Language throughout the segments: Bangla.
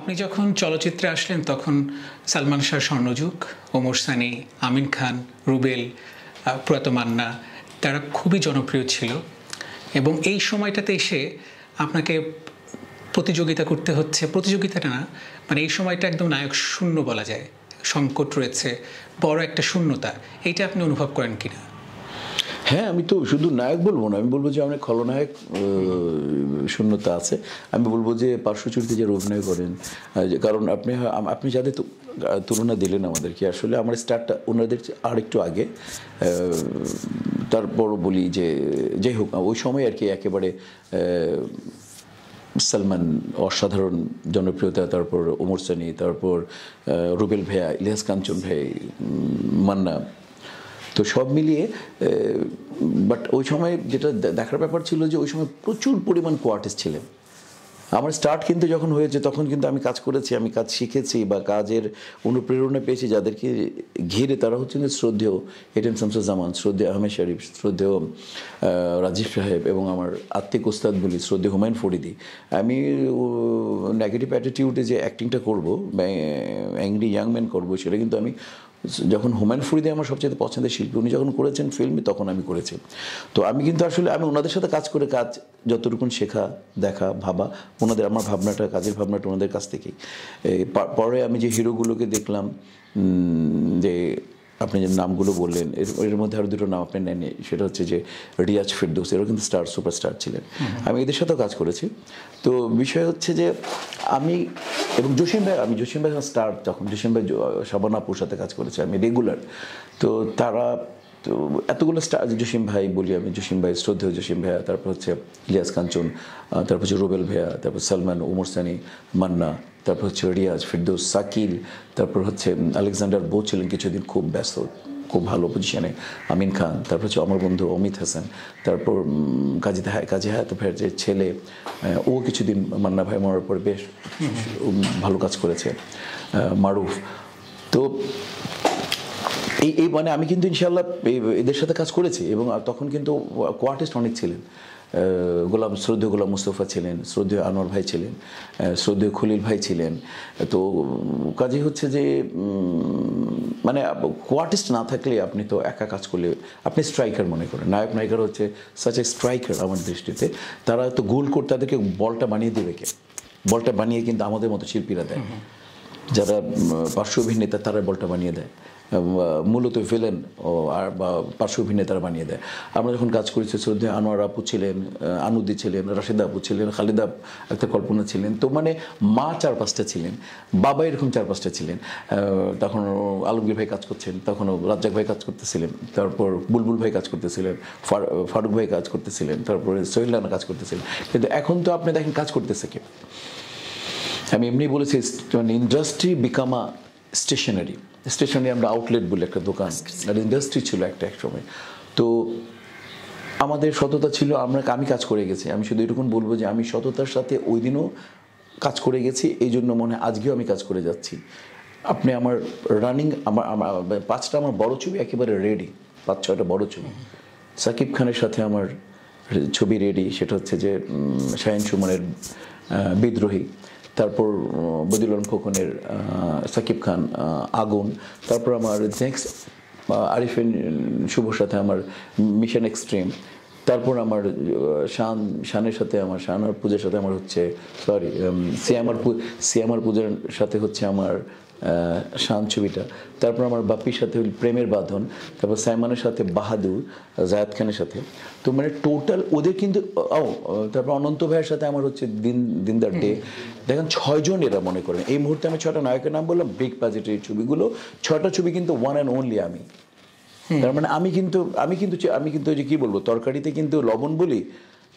আপনি যখন চলচ্চিত্রে আসলেন, তখন সালমান শাহ স্বর্ণযুগ, ওমর সানি, আমিন খান, রুবেল প্রয়াত মান্না, তারা খুবই জনপ্রিয় ছিল। এবং এই সময়টাতে এসে আপনাকে প্রতিযোগিতা করতে হচ্ছে। প্রতিযোগিতাটা না মানে এই সময়টা একদম নায়ক শূন্য বলা যায়। সংকট রয়েছে, বড় একটা শূন্যতা। এইটা আপনি অনুভব করেন কিনা? হ্যাঁ আমি তো শুধু নায়ক বলব না, আমি বলব যে অনেক খলনায়ক শূন্যতা আছে। আমি বলব যে পার্শ্বচরিত্রে যারা অভিনয় করেন যে- কারণ আপনি আপনি যাদের তুলনা দিলেন আমাদেরকে আসলে আমার স্টার্টটা ওনাদের আর একটু আগে তারপর বলি যে, যাই হোক, ওই সময় আর কি একেবারে সালমান অসাধারণ জনপ্রিয়তা, তারপর ওমর সানি, তারপর রুবেল ভাইয়া, ইলিয়াস কাঞ্চন ভাই মান্না তো সব মিলিয়ে বাট ওই সময় যেটা দেখার ব্যাপার ছিল যে ওই সময় প্রচুর পরিমাণ কোয়ার্টিস্ট ছিলেন। আমার স্টার্ট কিন্তু যখন হয়েছে, তখন কিন্তু আমি কাজ করেছি, আমি কাজ শিখেছি বা কাজের অনুপ্রেরণা পেয়েছি যাদেরকে ঘিরে। তারা হচ্ছেন শ্রদ্ধেয় এটেন শামসুজ্জামান শ্রদ্ধেয় আহমেদ শরীফ, শ্রদ্ধেয় রাজীব সাহেব এবং আমার আত্মিক ওস্তাদ বলি শ্রদ্ধেয় হুমায়ুন ফরিদি। আমি নেগেটিভ অ্যাটিটিউডে যে অ্যাক্টিংটা করব অ্যাংরি ইয়াং ম্যান করব, সেটা কিন্তু আমি যখন হুমায়ুন ফরিদি আমার সবচেয়ে পছন্দের শিল্পী, উনি যখন করেছেন ফিল্মে তখন আমি করেছি। তো আমি কিন্তু আসলে, আমি ওনাদের সাথে কাজ করে কাজ যতটুকু শেখা, দেখা, ভাবা, ওনাদের আমার ভাবনাটা, কাজের ভাবনাটা ওনাদের কাছ থেকেই। পরে আমি যে হিরোগুলোকে দেখলাম যে আপনি যে নামগুলো বললেন এর এর মধ্যে আরও দুটো নাম আপনি নেন সেটা হচ্ছে যে রিয়াজ ফিরদৌস এরাও কিন্তু স্টার সুপারস্টার ছিলেন। আমি এদের সাথেও কাজ করেছি। তো বিষয় হচ্ছে যে আমি এবং জসিম ভাই আমি জসিম ভাই স্টার তখন জসিম ভাই শাবান আপুর সাথে কাজ করেছি আমি রেগুলার। তো তারা তো এতগুলো স্টার জসিম ভাই বলি আমি, জসিম ভাই শ্রদ্ধেয় জসিম ভাইয়া, তারপর হচ্ছে ইলিয়াস কাঞ্চন তারপর হচ্ছে রুবেল ভাইয়া, তারপর সালমান ওমর সানি, মান্না, তারপর হচ্ছে রিয়াজ ফিরদৌস, সাকিল, তারপর হচ্ছে আলেকজান্ডার বো ছিলেন কিছুদিন খুব ব্যস্ত, খুব ভালো পজিশনে আমিন খান, তারপর হচ্ছে আমার বন্ধু অমিত হাসান, তারপর কাজী কাজী হায়াত ভাইয়ের যে ছেলে ও কিছুদিন মান্না ভাই মরার পর বেশ ভালো কাজ করেছে মারুফ। তো এই এই মানে আমি কিন্তু ইনশাল্লাহ এদের সাথে কাজ করেছি এবং তখন কিন্তু কোয়ার্টিস্ট অনেক ছিলেন। গোলাম, শ্রদ্ধেয় গোলাম মুস্তফা ছিলেন, শ্রদ্ধেয় আনোয়ার ভাই ছিলেন শ্রদ্ধেয় খলিল ভাই ছিলেন। তো কাজেই হচ্ছে যে মানে কোয়ার্টিস্ট না থাকলে আপনি তো একা কাজ করলে, আপনি স্ট্রাইকার মনে করেন। নায়ক, নায়িকারা হচ্ছে সাচ এ স্ট্রাইকার আমার দৃষ্টিতে। তারা তো গোল করতে তাদেরকে বলটা বানিয়ে দেবে কে? বলটা বানিয়ে কিন্তু আমাদের মতো শিল্পীরা দেয়। যারা পার্শ্ব অভিনেতা তারা বলটা বানিয়ে দেয়। মূলত ভিলেন ও, আর, বা, পার্শ্ব অভিনেতারা বানিয়ে দেয়। আমরা যখন কাজ করেছি শ্রদ্ধে আনোয়ার আপু ছিলেন আনুদি ছিলেন, রাশিদা আপু ছিলেন, খালিদা একটা কল্পনা ছিলেন। তো মানে মা চার পাঁচটা ছিলেন, বাবা এরকম চার পাঁচটা ছিলেন তখন আলমগীর ভাই কাজ করছেন তখনও রাজ্জাক ভাই কাজ করতেছিলেন, তারপর বুলবুল ভাই কাজ করতেছিলেন, ফার- ফারুক ভাই কাজ করতেছিলেন, তারপরে সোহেল রানা কাজ করতেছিলেন। কিন্তু এখন তো আপনি দেখেন কাজ করতেছে কে? আমি এমনি বলেছি মানে industry become a stationery stationery আমরা আউটলেট বলে একটা দোকান। ইন্ডাস্ট্রি ছিল একটা এক সময়। তো আমাদের সততা ছিল, আমরা, আমি কাজ করে গেছি। আমি শুধু এটুকুন বলব যে, আমি সততার সাথে ওই দিনও কাজ করে গেছি এই জন্য মনে হয় আজকেও আমি কাজ করে যাচ্ছি। আপনি আমার রানিং আমার পাঁচটা আমার বড় ছবি একেবারে রেডি পাঁচ, ছয়টা বড় ছবি। সাকিব খানের সাথে আমার ছবি রেডি সেটা হচ্ছে যে শাহিন সুমনের বিদ্রোহী। তারপর বদিলন খোকনের সাকিব খান আগুন। তারপর আমার নেক্সট আরিফিন শুভর সাথে আমার মিশন এক্সট্রিম তারপর আমার শান, শানের সাথে আমার, শান আর পূজার সাথে আমার হচ্ছে সরি সিয়ামার সিয়ামার পূজার সাথে হচ্ছে আমার শান ছবিটা। তারপর আমার বাপ্পির সাথে হল প্রেমের বাঁধন তারপর সাইমানের সাথে বাহাদুর জায়দ খানের সাথে। তো মানে টোটাল ওদের কিন্তু ও তারপর অনন্ত ভাইয়ের সাথে আমার হচ্ছে দিন দিনদার ডে দেখেন ছয়জন এরা মনে করেন। এই মুহূর্তে আমি ছটা নায়কের নাম বললাম বিগ বাজেটের ছবিগুলো। ছটা ছবি কিন্তু ওয়ান অ্যান্ড অনলি আমি। তার মানে আমি কিন্তু আমি কিন্তু আমি কিন্তু ওই যে কি বলব তরকারিতে কিন্তু লবণ বলি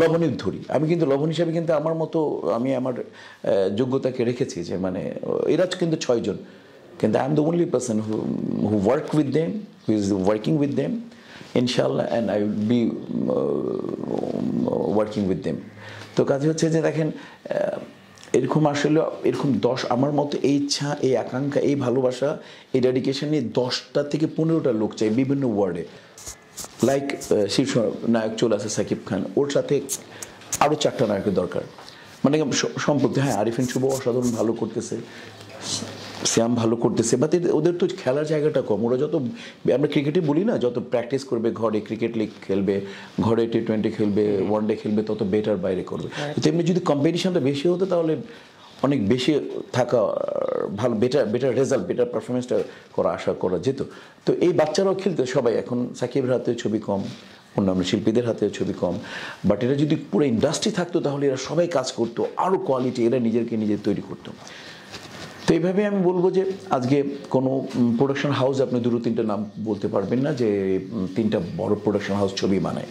লবণই ধরি। আমি কিন্তু লবণ হিসাবে কিন্তু আমার মতো, আমি আমার যোগ্যতাকে রেখেছি যে মানে এরা কিন্তু ছয়জন কিন্তু I am the only person who who work with them who is working with them ইনশাল্লাহ and I will be working with them তো কাজে হচ্ছে যে দেখেন এরকম আসলে, এরকম দশ, আমার মতো এই ইচ্ছা, এই আকাঙ্ক্ষা, এই ভালোবাসা, এই ডেডিকেশন নিয়ে দশটা থেকে পনেরোটা লোক চাই বিভিন্ন ওয়ার্ডে লাইক শীর্ষ নায়ক চলে আসে সাকিব খান ওর সাথে আরও চারটা নায়কের দরকার। মানে সম্প্রতি হ্যাঁ আরিফিন শুভ অসাধারণ ভালো করতেছে শ্যাম ভালো করতেছে বা ওদের তো খেলার জায়গাটা কম। ওরা যত আমরা ক্রিকেটে বলি না যত প্র্যাকটিস করবে ঘরে ক্রিকেট লিগ খেলবে ঘরে টি টোয়েন্টি খেলবে ওয়ান ডে খেলবে তত বেটার বাইরে করবে। তেমনি যদি কম্পিটিশনটা বেশি হতো তাহলে অনেক বেশি থাকা, ভালো বেটার বেটার রেজাল্ট বেটার পারফরমেন্সটা করা আশা করা যেত। তো এই বাচ্চারাও খেলতে, সবাই। এখন সাকিবের হাতে ছবি কম, অন্যান্য শিল্পীদের হাতে ছবি কম। বাট এটা যদি পুরো ইন্ডাস্ট্রি থাকতো, তাহলে এরা সবাই কাজ করতো আরও কোয়ালিটি এরা নিজেকে নিজে তৈরি করতো। তো এইভাবে আমি বলব যে, আজকে কোনো প্রোডাকশন হাউস আপনি দুটো তিনটে নাম বলতে পারবেন না যে তিনটা বড় প্রোডাকশন হাউস ছবি বানায়।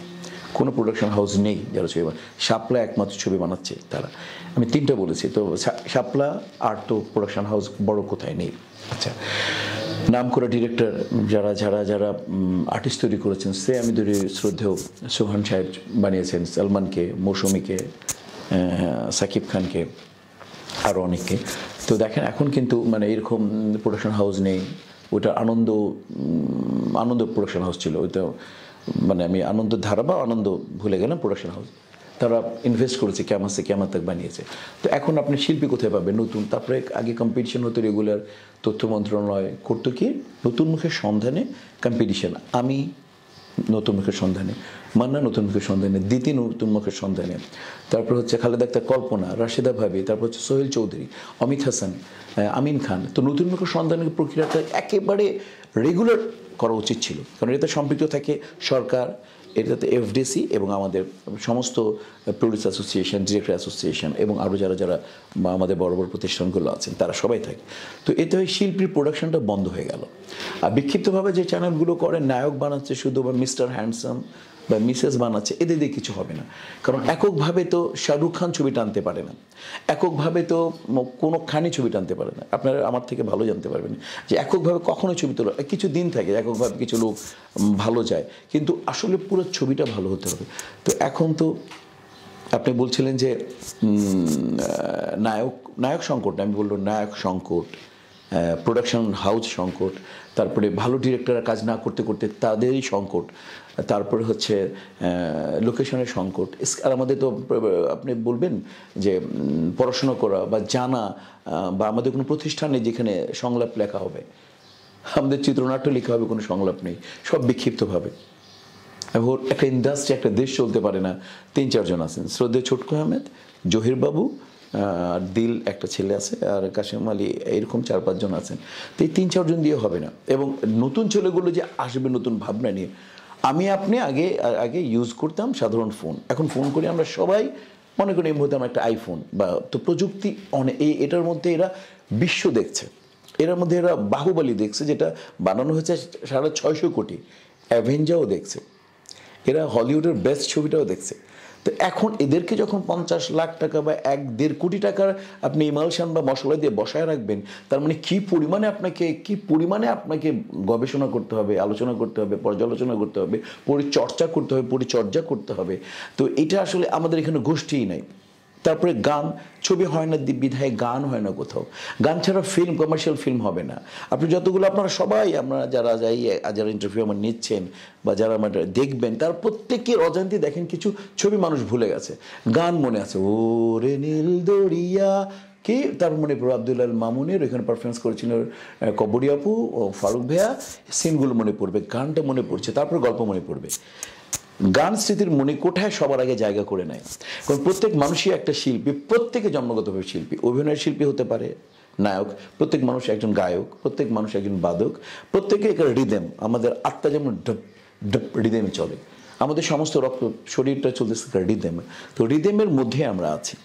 কোনো প্রোডাকশন হাউস নেই যারা ছবি শাপলা একমাত্র ছবি বানাচ্ছে তারা। আমি তিনটা বলেছি, তো শাপলা আর তো প্রোডাকশন হাউস বড় কোথায় নেই? আচ্ছা নাম করা ডিরেক্টর যারা যারা যারা আর্টিস্ট তৈরি করেছেন, সে আমি ধরি শ্রদ্ধেয় সোহান সাহেব বানিয়েছেন, সালমানকে, মৌসুমীকে সাকিব খানকে আরও অনেককে। তো দেখেন, এখন কিন্তু মানে এরকম প্রোডাকশন হাউস নেই, ওটা আনন্দ আনন্দ প্রোডাকশন হাউস ছিল, ওইটা মানে আমি আনন্দ ধারা বা আনন্দ ভুলে গেলাম প্রোডাকশন হাউস তারা ইনভেস্ট করেছে ক্যামাস ক্যামার তাক বানিয়েছে। তো এখন আপনি শিল্পী কোথায় পাবেন? নতুন। তারপরে আগে কম্পিটিশন হতো রেগুলার তথ্য মন্ত্রণালয় করতো কি? নতুন মুখের সন্ধানে কম্পিটিশন আমি নতুন মুখের সন্ধানে, মান্না নতুন মুখের সন্ধানে, দিতি নতুন মুখের সন্ধানে। তারপর হচ্ছে খালেদা আক্তার কল্পনা, রাশেদা ভাবি, তারপর হচ্ছে সোহেল চৌধুরী, অমিত হাসান আমিন খান। তো নতুন মুখের সন্ধানের প্রক্রিয়াটা একেবারে রেগুলার করা উচিত ছিল। কারণ এতে সম্পৃক্ত থাকে সরকার এটাতে এফডিসি এবং আমাদের সমস্ত প্রডিউস অ্যাসোসিয়েশন ডিরেক্টর অ্যাসোসিয়েশন এবং আরও যারা যারা আমাদের বড় বড় প্রতিষ্ঠানগুলো আছেন, তারা সবাই থাকে। তো এতে ওই শিল্পীর প্রোডাকশনটা বন্ধ হয়ে গেল। আর বিক্ষিপ্তভাবে যে চ্যানেলগুলো করে নায়ক বানাচ্ছে শুধু বা মিস্টার হ্যান্ডসাম বা মিসেস বানাচ্ছে এদের দিয়ে কিছু হবে না। কারণ এককভাবে তো শাহরুখ খান ছবি টানতে পারে না। এককভাবে তো কোনো খানি ছবি টানতে পারে না। আপনারা আমার থেকে ভালো জানতে পারবেন যে এককভাবে কখনো ছবি তোলা কিছু দিন থাকে, এককভাবে কিছু লোক ভালো যায়। কিন্তু আসলে পুরো ছবিটা ভালো হতে হবে। তো এখন তো আপনি বলছিলেন যে নায়ক নায়ক সংকট। আমি বলল নায়ক সংকট। প্রোডাকশন হাউস সংকট, তারপরে ভালো ডিরেক্টররা কাজ না করতে করতে তাদেরই সংকট, তারপরে হচ্ছে লোকেশনের সংকট। আর আমাদের তো, আপনি বলবেন যে পড়াশোনা করা বা জানা বা আমাদের কোনো প্রতিষ্ঠানে যেখানে সংলাপ লেখা হবে। আমাদের চিত্রনাট্য লেখা হবে, কোনো সংলাপ নেই, সব বিক্ষিপ্তভাবে। এবং একটা ইন্ডাস্ট্রি একটা দেশ চলতে পারে না। তিন, চারজন আছেন, শ্রদ্ধেয় ছোটকু আহমেদ জহির বাবু আর দিল একটা ছেলে আছে আর কাশিম আলী এরকম চার পাঁচজন আছেন। তো এই তিন চারজন দিয়ে হবে না। এবং নতুন ছেলেগুলো যে আসবে নতুন ভাবনা নিয়ে, আমি আপনি আগে আগে ইউজ করতাম সাধারণ ফোন এখন ফোন করি আমরা সবাই, মনে করি এই মুহূর্তে আমার একটা আইফোন বা তো প্রযুক্তি অনেক এই এটার মধ্যে এরা বিশ্ব দেখছে। এর মধ্যে এরা বাহুবলী দেখছে যেটা বানানো হয়েছে সাড়ে ছয়শো কোটি। অ্যাভেঞ্জাও দেখছে। এরা হলিউডের বেস্ট ছবিটাও দেখছে। তো এখন এদেরকে যখন পঞ্চাশ লাখ টাকা বা এক দেড় কোটি টাকার আপনি ইমালশান বা মশলা দিয়ে বসায় রাখবেন, তার মানে কি পরিমাণে আপনাকে, কি পরিমাণে আপনাকে গবেষণা করতে হবে, আলোচনা করতে হবে, পর্যালোচনা করতে হবে, পরিচর্চা করতে হবে, পরিচর্যা করতে হবে? তো এটা আসলে আমাদের এখানে গোষ্ঠীই নাই। তারপরে গান ছবি হয় না দি- বিধায় গান হয় না কোথাও। গান ছাড়া ফিল্ম কমার্শিয়াল ফিল্ম হবে না। আপনি যতগুলো আপনারা সবাই আপনারা যারা যাই যারা ইন্টারভিউ আমার নিচ্ছেন বা যারা আমার দেখবেন তার প্রত্যেকের অজান্তে দেখেন কিছু ছবি মানুষ ভুলে গেছে। গান মনে আছে ও রে নীল দরিয়া কে? তার মনে পড়ে আব্দুল আল মামুনের ওইখানে পারফরমেন্স করেছিল আহ, কবরী আপু ও ফারুক ভাইয়া সিনগুলো মনে পড়বে গানটা মনে পড়ছে তারপর গল্প মনে পড়বে। গান স্মৃতির মনে কোঠায় সবার আগে জায়গা করে নেয়। কারণ প্রত্যেক মানুষই একটা শিল্পী, প্রত্যেকে জন্মগতভাবে শিল্পী। অভিনয়ের শিল্পী হতে পারে, নায়ক, প্রত্যেক মানুষ একজন গায়ক, প্রত্যেক মানুষ একজন বাদক, প্রত্যেকে একটা রিদেম আমাদের আত্মা যেমন ডপ ডপ রিদেমে চলে। আমাদের সমস্ত রক্ত, শরীরটা চলতেছে একটা রিদেমে তো রিদেমের মধ্যে আমরা আছি।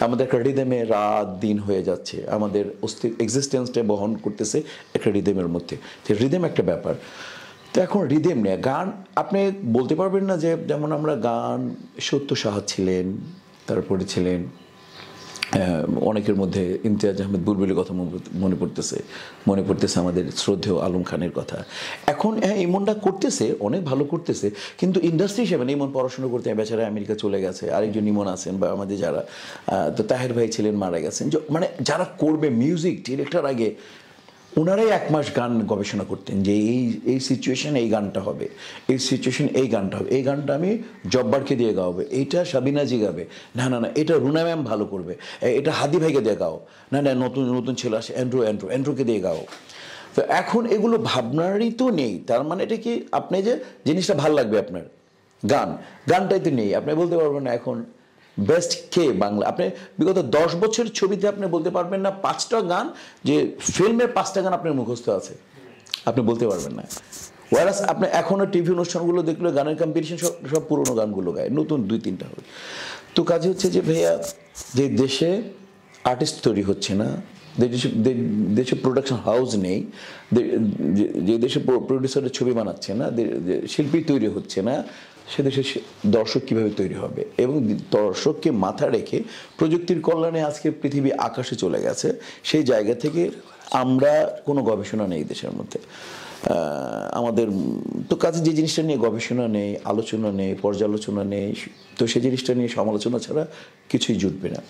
আমাদের একটা রিদেমে রাত, দিন হয়ে যাচ্ছে। আমাদের অস্তিত্ব এক্সিস্টেন্সটা বহন করতেছে একটা রিদেমের মধ্যে। তো রিদেম একটা ব্যাপার। তো এখন রিদেম নিয়ে গান, আপনি বলতে পারবেন না যে, যেমন আমরা গান সত্য সাহা ছিলেন, তারপরে ছিলেন অনেকের মধ্যে ইমতিয়াজ আহমেদ বুলবুলের কথা মনে- পড়তেছে, মনে পড়তেছে আমাদের শ্রদ্ধেয় আলম খানের কথা। এখন হ্যাঁ ইমনটা করতেছে, অনেক ভালো করতেছে, কিন্তু ইন্ডাস্ট্রি হিসেবে ইমন পড়াশোনা করতে বেচারা আমেরিকা চলে গেছে, আরেকজন ইমন আছেন বা আমাদের যারা তো তাহের ভাই ছিলেন, মারা গেছেন। মানে যারা করবে মিউজিক ডিরেক্টর আগে ওনারাই এক মাস গান গবেষণা করতেন যে এই এই সিচুয়েশনে এই গানটা হবে, এই সিচুয়েশন এই গানটা হবে, এই গানটা আমি জব্বারকে দিয়ে গাওয়াবে এইটা সাবিনাজি গাবে, না না না, এটা রুনা ম্যাম ভালো করবে এটা হাদি ভাইকে দিয়ে গাও, না না, নতুন নতুন ছেলে আসে, অ্যান্ড্রু অ্যান্ড্রু, অ্যান্ড্রুকে দিয়ে গাও। তো এখন এগুলো ভাবনারই তো নেই, তার মানে এটা কি আপনি যে জিনিসটা ভালো লাগবে আপনার, গান, গানটাই তো নেই, আপনি বলতে পারবেন না এখন বেস্ট কে বাংলা। আপনি বিগত দশ বছরের ছবিতে আপনি বলতে পারবেন না পাঁচটা গান, যে ফিল্মের পাঁচটা গান আপনার মুখস্থ আছে। আপনি বলতে পারবেন না। ওয়ারাস আপনি এখনও টিভি অনুষ্ঠানগুলো দেখলে গানের কম্পিটিশন সব সব পুরোনো গানগুলো গায়। নতুন দুই, তিনটা হবে। তো কাজে হচ্ছে যে ভাইয়া, যে দেশে আর্টিস্ট তৈরি হচ্ছে না দেশে প্রোডাকশন হাউস নেই, যে দেশে প্রডিউসারের ছবি বানাচ্ছে না শিল্পী তৈরি হচ্ছে না সে দেশে সে- দর্শক কীভাবে তৈরি হবে এবং দর্শককে মাথা রেখে প্রযুক্তির কল্যাণে আজকে পৃথিবী আকাশে চলে গেছে, সেই জায়গা থেকে আমরা কোনো গবেষণা নেই দেশের মধ্যে। আমাদের তো কাজে যে জিনিসটা নিয়ে গবেষণা নেই, আলোচনা নেই, পর্যালোচনা নেই, তো সেই জিনিসটা নিয়ে সমালোচনা ছাড়া কিছুই জুটবে না।